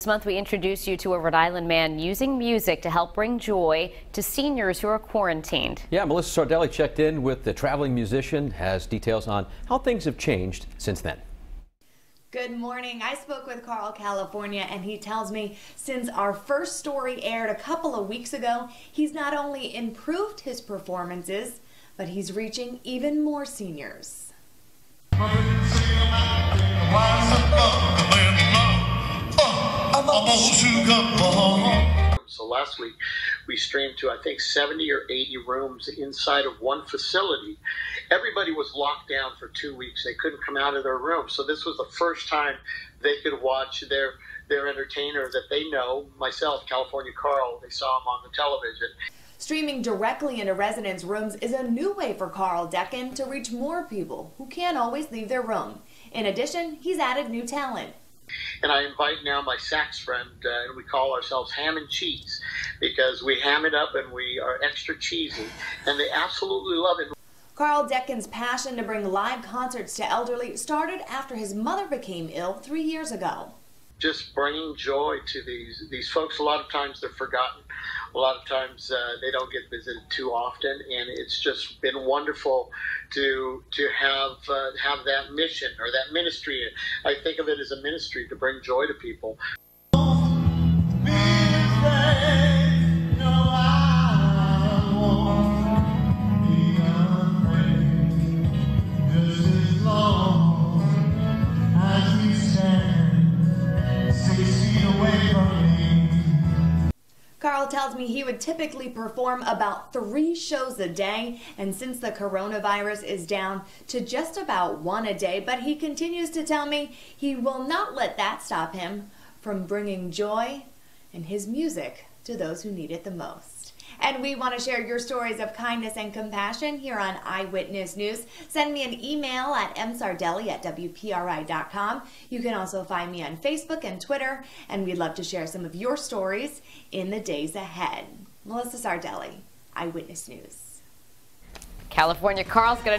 This month, we introduce you to a Rhode Island man using music to help bring joy to seniors who are quarantined. Yeah, Melissa Sardelli checked in with the traveling musician, has details on how things have changed since then. Good morning. I spoke with Carl California, and he tells me since our first story aired a couple of weeks ago, he's not only improved his performances, but he's reaching even more seniors. So last week we streamed to I think 70 or 80 rooms inside of one facility. Everybody was locked down for two weeks. They couldn't come out of their room. So this was the first time they could watch their their entertainer that they know, myself, California Carl. They saw him on the television. Streaming directly into residents' rooms is a new way for Carl Decken to reach more people who can't always leave their room. In addition, he's added new talent. And I invite now my sax friend, uh, and we call ourselves Ham and Cheese because we ham it up and we are extra cheesy, and they absolutely love it. Carl Decken's passion to bring live concerts to elderly started after his mother became ill three years ago. Just bringing joy to these these folks. A lot of times they're forgotten. A lot of times uh, they don't get visited too often, and it's just been wonderful to to have uh, have that mission or that ministry. I think of it as a ministry to bring joy to people. Carl tells me he would typically perform about three shows a day, and since the coronavirus is down to just about one a day, but he continues to tell me he will not let that stop him from bringing joy and his music to those who need it the most. And we want to share your stories of kindness and compassion here on Eyewitness News. Send me an email at msardelli at WPRI.com. You can also find me on Facebook and Twitter, and we'd love to share some of your stories in the days ahead. Melissa Sardelli, Eyewitness News. California Carl's going to